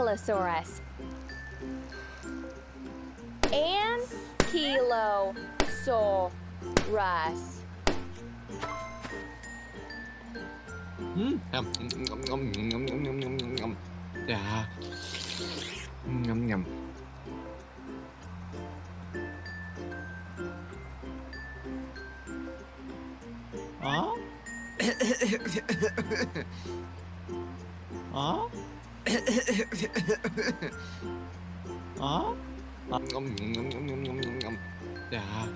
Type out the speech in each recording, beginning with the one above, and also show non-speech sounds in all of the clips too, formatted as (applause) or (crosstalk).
Ankylosaurus. Ankylosaurus. Hmm. Yum, yum. Yeah. Yum, yum. Huh? (laughs) Huh? Yeah.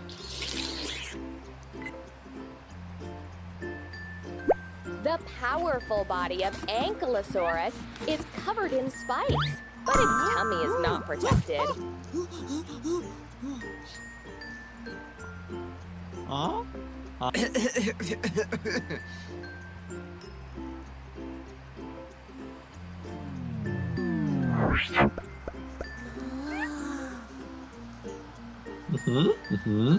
The powerful body of Ankylosaurus is covered in spikes, but its tummy is not protected. Huh? (laughs) Mm-hmm. Mm-hmm.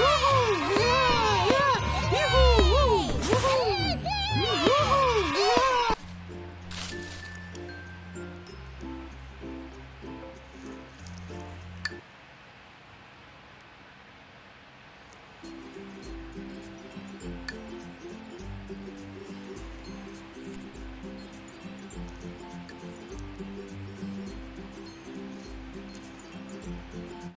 Woohoo!